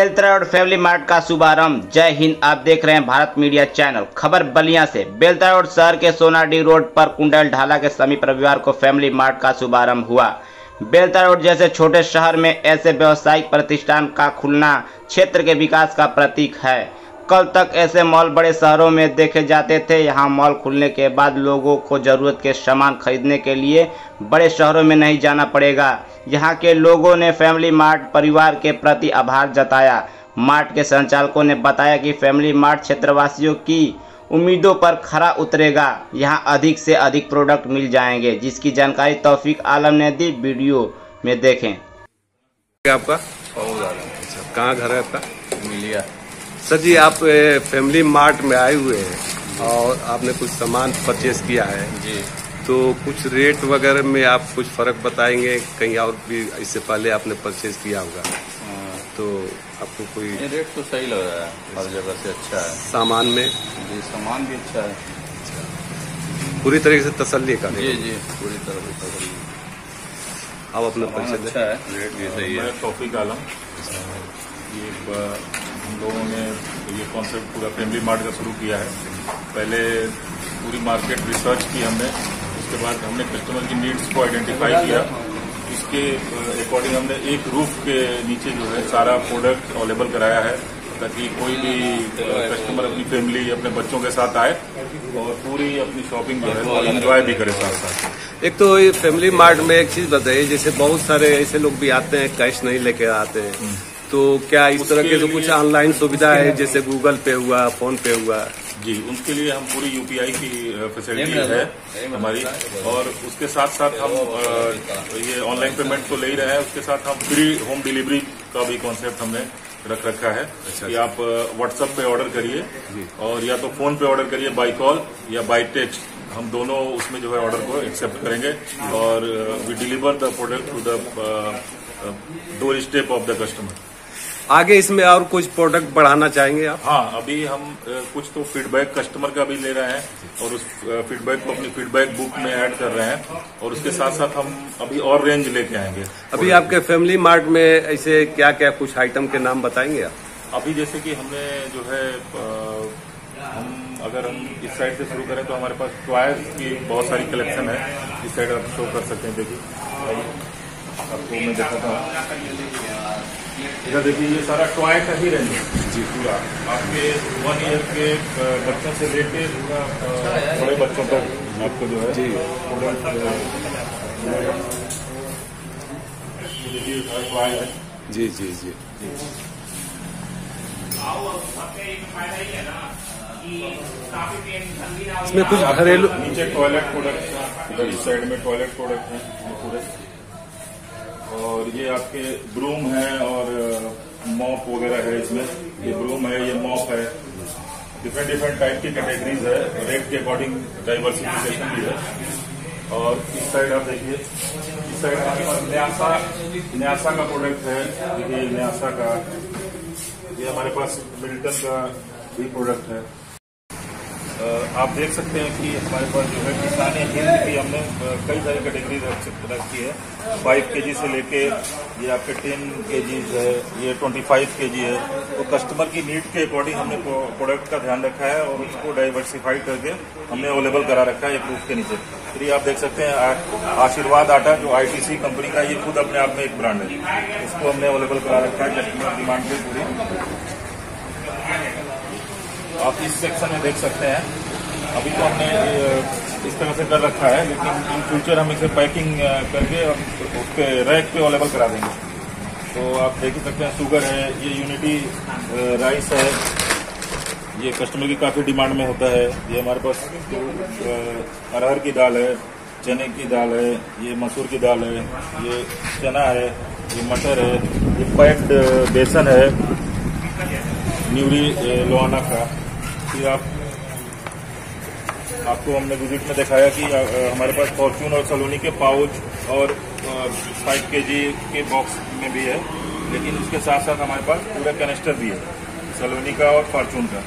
Beltara road family mart का शुभारंभ। जय हिंद, आप देख रहे हैं भारत मीडिया चैनल। खबर बलिया से। बेलतरा रोड शहर के सोनाडी रोड पर कुंडल ढाला के समीप रविवार को फैमिली मार्ट का शुभारंभ हुआ। बेलतरा रोड जैसे छोटे शहर में ऐसे व्यावसायिक प्रतिष्ठान का खुलना क्षेत्र के विकास का प्रतीक है। कल तक ऐसे मॉल बड़े शहरों में देखे जाते थे। यहाँ मॉल खुलने के बाद लोगों को ज़रूरत के सामान खरीदने के लिए बड़े शहरों में नहीं जाना पड़ेगा। यहाँ के लोगों ने फैमिली मार्ट परिवार के प्रति आभार जताया। मार्ट के संचालकों ने बताया कि फैमिली मार्ट क्षेत्रवासियों की उम्मीदों पर खरा उतरेगा। यहाँ अधिक से अधिक प्रोडक्ट मिल जाएँगे जिसकी जानकारी तौफीक आलम ने दी। वीडियो में देखें। आपका? कहाँ घर है आपका? मिलिया। सर जी आप फैमिली मार्ट में आए हुए हैं और आपने कुछ सामान परचेज किया है। जी। तो कुछ रेट वगैरह में आप कुछ फ़र्क बताएँगे? कहीं और भी इससे पहले आपने परचेज किया होगा। हाँ, तो आपको कोई रेट तो सही लग रहा है हर जगह से अच्छा है। सामान में? जी सामान भी अच्छा है। पूरी तरीके से तसल्ली का जी जी पूरी तरह से। आप अपना परिचय अच्छा है। रेट भी सही है। मैं तौफीक आलम ये हम लोगों ने ये कॉन्सेप्ट पूरा फैमिली मार्ट का शुरू किया है। पहले पूरी मार्केट रिसर्च की हमने, उसके बाद हमने कस्टमर की नीड्स को आइडेंटिफाई किया। उसके अकॉर्डिंग हमने एक रूफ के नीचे जो है सारा प्रोडक्ट अवेलेबल कराया है, ताकि कोई भी कस्टमर अपनी फैमिली अपने बच्चों के साथ आए और पूरी अपनी शॉपिंग जो है एंजॉय भी करे साथ साथ। एक तो फैमिली मार्ट में एक चीज़ बताइए, जैसे बहुत सारे ऐसे लोग भी आते हैं कैश नहीं लेके आते हैं। तो क्या इस तरह के जो कुछ ऑनलाइन सुविधा है जैसे गूगल पे हुआ फ़ोन पे हुआ? जी उनके लिए हम पूरी यूपीआई की फैसिलिटी है हमारी। और उसके साथ साथ हम ये ऑनलाइन पेमेंट तो ले ही रहे हैं। उसके साथ हम फ्री होम डिलीवरी का भी कॉन्सेप्ट हमने रख रखा है कि आप व्हाट्सएप पे ऑर्डर करिए और या तो फ़ोन पे ऑर्डर करिए बाई कॉल या बाई टेक्स्ट हम दोनों उसमें जो है ऑर्डर को एक्सेप्ट करेंगे और we deliver the product to the doorstep of the customer आगे इसमें और कुछ प्रोडक्ट बढ़ाना चाहेंगे आप? हाँ अभी हम कुछ तो फीडबैक कस्टमर का भी ले रहे हैं और उस फीडबैक को अपनी फीडबैक बुक में ऐड कर रहे हैं और उसके साथ साथ हम अभी और रेंज लेके आएँगे। अभी आपके फैमिली मार्ट में ऐसे क्या क्या कुछ आइटम के नाम बताएँगे आप? अभी जैसे कि हमने जो है हम अगर हम इस साइड से शुरू करें तो हमारे पास टॉयज की बहुत सारी कलेक्शन है। इस साइड आप शो कर सकते हैं देखिए। आपको मैं दिखाता हूँ इधर देखिए ये सारा टॉय का ही रेंज है। जी पूरा। आपके वन ईयर के बच्चों से लेके पूरा बड़े बच्चों तक आपको जो है जी। है। जी जी जी। इसमें कुछ घरेलू नीचे टॉयलेट प्रोडक्ट इधर इस साइड में टॉयलेट प्रोडक्ट है पूरे। और ये आपके ब्रूम है और मॉप वगैरह है इसमें। ये ब्रूम है, ये मॉप है। डिफरेंट डिफरेंट टाइप की कैटेगरीज है। रेट के अकॉर्डिंग डाइवर्सिफिकेशन भी है। और इस साइड आप देखिए। इस साइड हमारे पास न्यासा न्यासा का प्रोडक्ट है। देखिए न्यासा का। ये हमारे पास मिल्टन का भी प्रोडक्ट है। आप देख सकते हैं कि हमारे पास जो है किसान हिंद की हमने कई सारी कैटेगरी रखी है। फाइव के जी से लेके ये आपके टेन के जी है, ये ट्वेंटी फाइव के जी है। तो कस्टमर की नीड के अकॉर्डिंग हमने प्रोडक्ट का ध्यान रखा है और उसको डाइवर्सिफाइड करके हमने अवेलेबल करा रखा है एक रूफ के नीचे। फिर आप देख सकते हैं आशीर्वाद आटा जो आईटीसी कंपनी का, ये खुद अपने आप में एक ब्रांड है। इसको हमने अवेलेबल करा रखा है कस्टमर डिमांड पे पूरी आप इस सेक्शन में देख सकते हैं। अभी तो हमने इस तरह से कर रखा है लेकिन इन फ्यूचर हम इसे पैकिंग करके और उस पे रैक पे अवेलेबल करा देंगे। तो आप देख ही सकते हैं शुगर है ये यूनिटी राइस है। ये कस्टमर की काफ़ी डिमांड में होता है। ये हमारे पास तो, अरहर की दाल है चने की दाल है ये मसूर की दाल है ये चना है ये मटर है ये पैक्ड बेसन है न्यूरी लोहाना का। फिर आप, आपको हमने विज़िट में दिखाया कि हमारे पास फॉर्चून और सलोनी के पाउच और फाइव के जी के बॉक्स में भी है, लेकिन उसके साथ साथ हमारे पास पूरा कैनेस्टर भी है सलोनी का और फॉर्चून का।